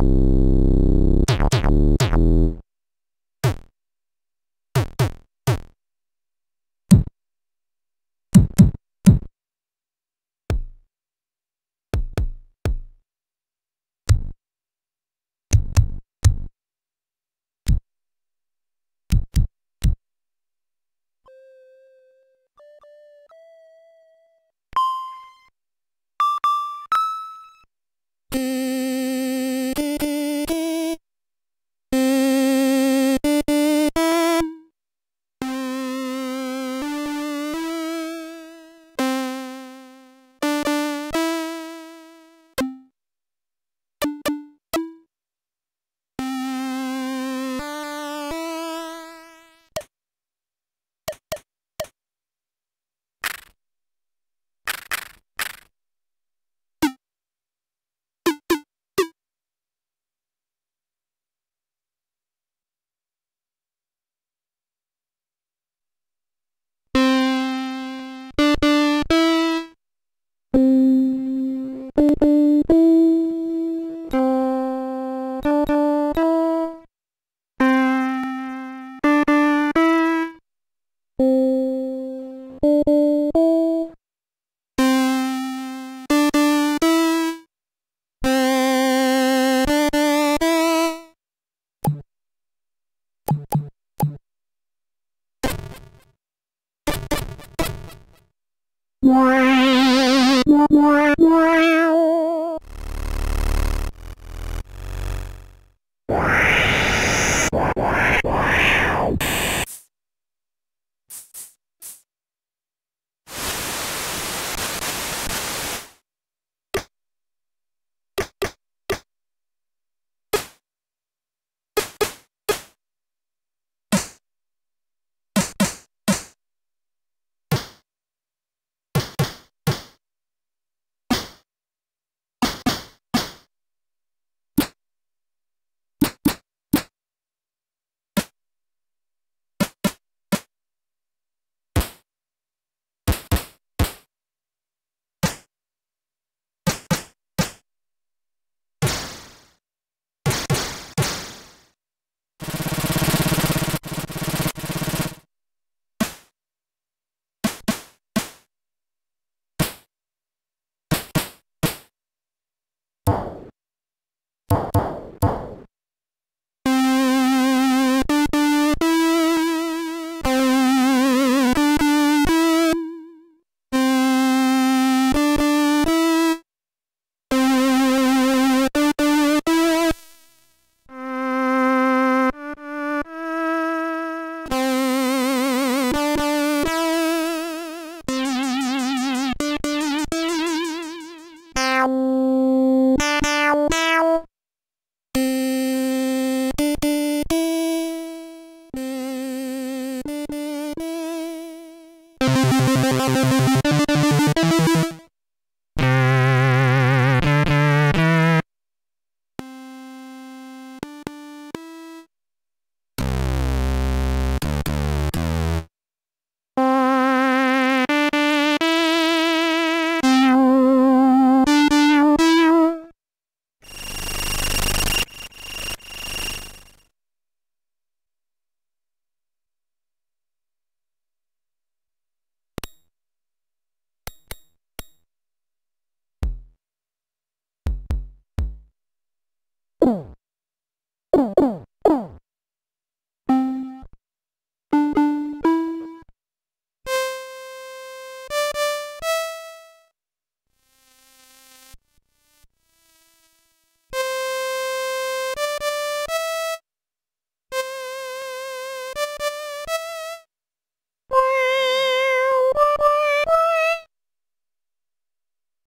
you Yeah, yeah, yeah. Thank you. You